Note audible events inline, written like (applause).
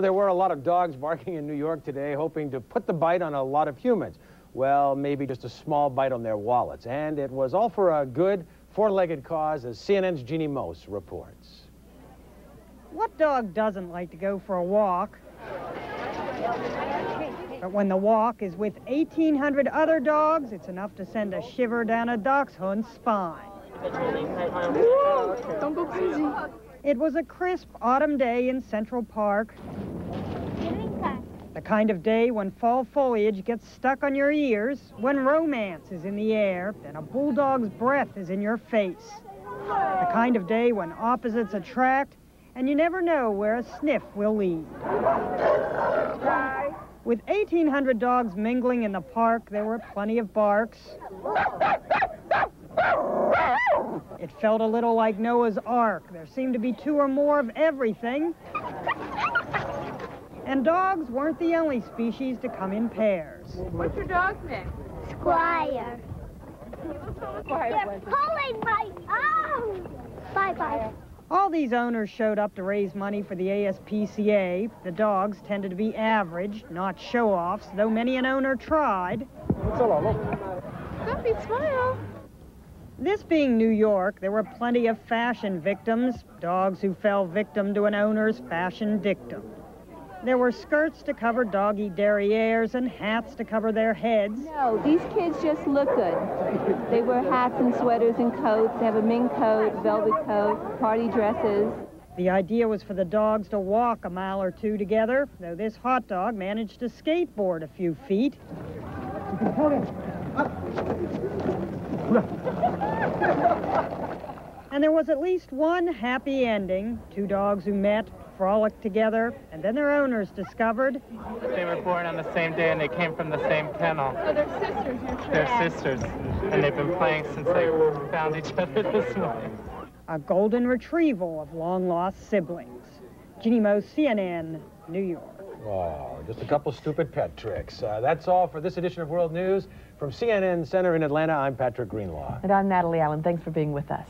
There were a lot of dogs barking in New York today, hoping to put the bite on a lot of humans. Well, maybe just a small bite on their wallets. And it was all for a good, four-legged cause, as CNN's Jeanne Moos reports. What dog doesn't like to go for a walk? But when the walk is with 1,800 other dogs, it's enough to send a shiver down a dachshund's spine. Don't go crazy. It was a crisp autumn day in Central Park. The kind of day when fall foliage gets stuck on your ears, when romance is in the air, and a bulldog's breath is in your face. The kind of day when opposites attract, and you never know where a sniff will lead. With 1,800 dogs mingling in the park, there were plenty of barks. It felt a little like Noah's Ark. There seemed to be two or more of everything. And dogs weren't the only species to come in pairs. What's your dog's name? Squire. They're pulling my oh! Bye bye. All these owners showed up to raise money for the ASPCA. The dogs tended to be average, not show-offs, though many an owner tried. Duffy, smile. This being New York, there were plenty of fashion victims, dogs who fell victim to an owner's fashion dictum. There were skirts to cover doggy derrieres and hats to cover their heads. No, these kids just look good. They wear hats and sweaters and coats. They have a mink coat, velvet coat, party dresses. The idea was for the dogs to walk a mile or two together, though this hot dog managed to skateboard a few feet. And there was at least one happy ending. Two dogs who met, frolicked together, and then their owners discovered They were born on the same day and they came from the same kennel. So they're sisters, you're true. They're sisters, and they've been playing since they found each other (laughs) this morning. a golden retrieval of long-lost siblings. Jeanne Moos, CNN, New York. Oh, just a couple stupid pet tricks. Uh, that's all for this edition of World News. From CNN Center in Atlanta, I'm Patrick Greenlaw. And I'm Natalie Allen. Thanks for being with us.